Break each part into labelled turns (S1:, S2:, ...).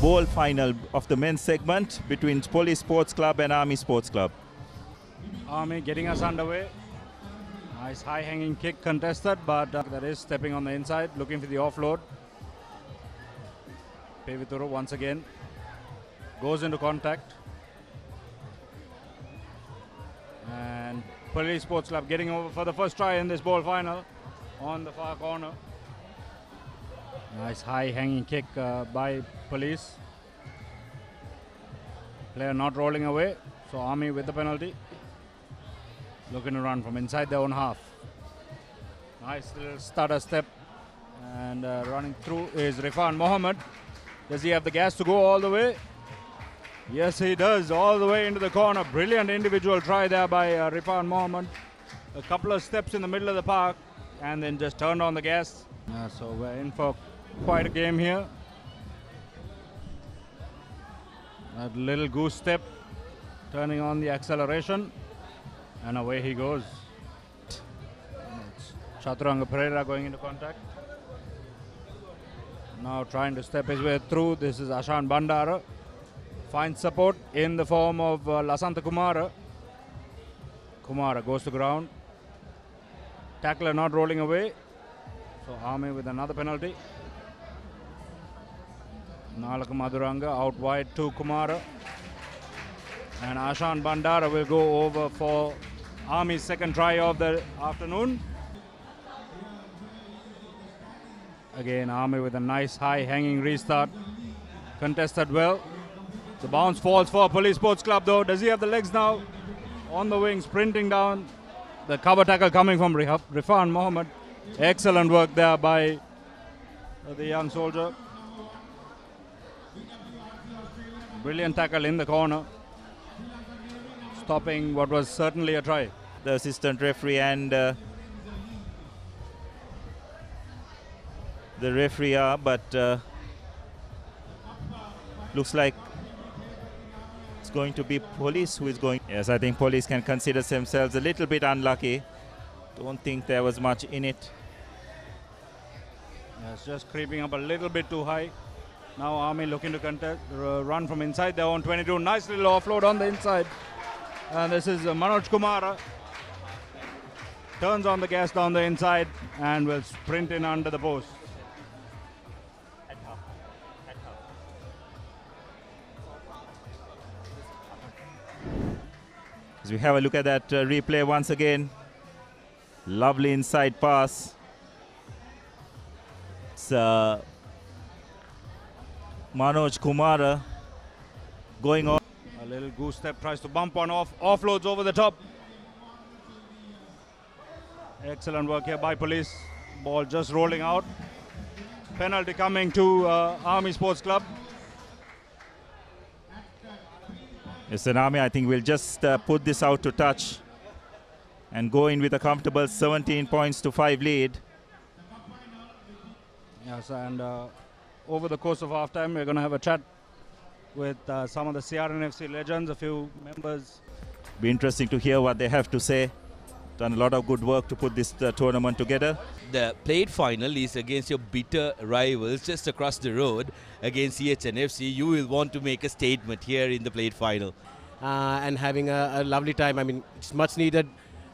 S1: bowl final of the men's segment between Police Sports Club and Army Sports Club.
S2: Army getting us underway. Nice high hanging kick contested, but uh, that is stepping on the inside, looking for the offload. Pevituru once again goes into contact. And Police Sports Club getting over for the first try in this bowl final on the far corner. Nice high hanging kick uh, by Police. Player not rolling away, so Army with the penalty. Looking to run from inside their own half. Nice little stutter step. And uh, running through is Rifan Mohammed. Does he have the gas to go all the way? Yes, he does. All the way into the corner. Brilliant individual try there by uh, Rifan Mohammed. A couple of steps in the middle of the park and then just turned on the gas. Uh, so we're in for quite a game here. That little goose step, turning on the acceleration, and away he goes. Chaturanga Pereira going into contact. Now trying to step his way through. This is Ashan Bandara. Finds support in the form of uh, Lasanta Kumara. Kumara goes to ground. Tackler not rolling away. So Army with another penalty. Nalaka Maduranga out wide to Kumara. And Ashan Bandara will go over for Army's second try of the afternoon. Again, Army with a nice high hanging restart. Contested well. The bounce falls for Police Sports Club though. Does he have the legs now? On the wing, sprinting down. The cover tackle coming from Rifan Mohammed. Excellent work there by uh, the young soldier. Brilliant tackle in the corner. Stopping what was certainly a try.
S1: The assistant referee and uh, the referee are, but uh, looks like it's going to be police who is going. Yes, I think police can consider themselves a little bit unlucky. Don't think there was much in it.
S2: Yes, just creeping up a little bit too high. Now Army looking to contest, uh, run from inside their own 22. Nice little offload on the inside. And this is uh, Manoj Kumara. Turns on the gas down the inside and will sprint in under the post.
S1: As we have a look at that uh, replay once again. Lovely inside pass. It's uh, Manoj Kumara going on.
S2: A little goose step tries to bump on off, offloads over the top. Excellent work here by police. Ball just rolling out. Penalty coming to uh, Army Sports Club.
S1: It's an army. I think we'll just uh, put this out to touch and go in with a comfortable 17 points to 5 lead.
S2: Yes, and uh, over the course of halftime, we're going to have a chat with uh, some of the CR&FC legends, a few members.
S1: Be interesting to hear what they have to say. Done a lot of good work to put this uh, tournament together.
S3: The plate final is against your bitter rivals just across the road against CH&FC. You will want to make a statement here in the plate final.
S4: uh, and having a, a lovely time. I mean, it's much needed.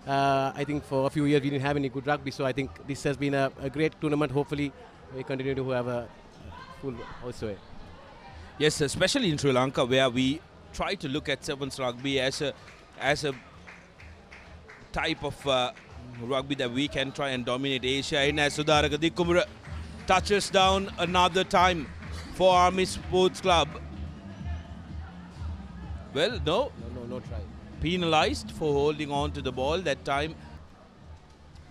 S4: Uh, I think for a few years we didn't have any good rugby, so I think this has been a, a great tournament. Hopefully, we continue to have a full also.
S3: Yes, especially in Sri Lanka, where we try to look at sevens rugby as a as a type of uh, rugby that we can try and dominate Asia. And as Sudaraka Dikumura touches down another time for Army Sports Club. Well, no,
S4: No, no, no try.
S3: Penalized for holding on to the ball that time.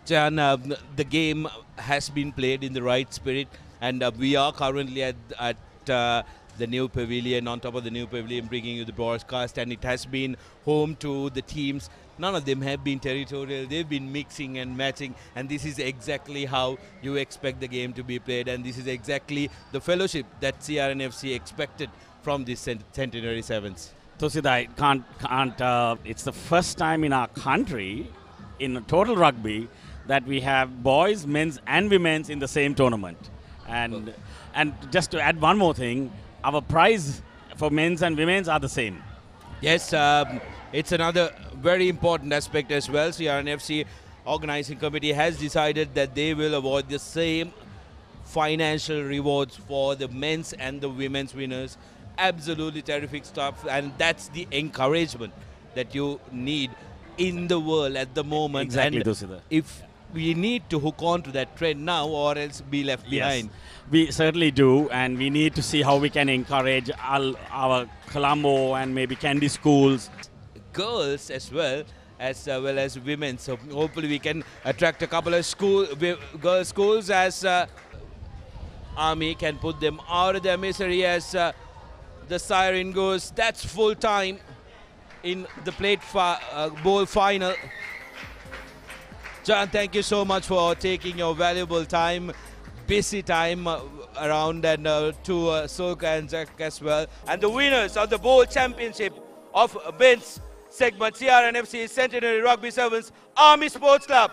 S3: Jan, uh, the game has been played in the right spirit, and uh, we are currently at, at uh, the new pavilion, on top of the new pavilion, bringing you the broadcast, and it has been home to the teams. None of them have been territorial, they've been mixing and matching, and this is exactly how you expect the game to be played, and this is exactly the fellowship that CR&FC expected from this cent- Centenary Sevens.
S5: Tosida, I can't, can't uh, it's the first time in our country, in total rugby, that we have boys, men's, and women's in the same tournament. And, and just to add one more thing, our prize for men's and women's are the same.
S3: Yes, um, it's another very important aspect as well. CR&FC organizing committee has decided that they will award the same financial rewards for the men's and the women's winners. Absolutely terrific stuff, and that's the encouragement that you need in the world at the moment.
S5: Exactly,
S3: and if we need to hook on to that trend now, or else be left behind.
S5: We certainly do, and we need to see how we can encourage our, our Colombo and maybe Kandy schools.
S3: girls as well as uh, well as women. So hopefully we can attract a couple of school girls schools as uh, army can put them out of their misery as uh, the siren goes. That's full time in the plate fi- uh, bowl final. John, thank you so much for taking your valuable time, busy time uh, around, and uh, to uh, Solka and Jack as well. And the winners of the Bowl Championship of men's segment CR&FC Centenary Rugby Sevens Army Sports Club.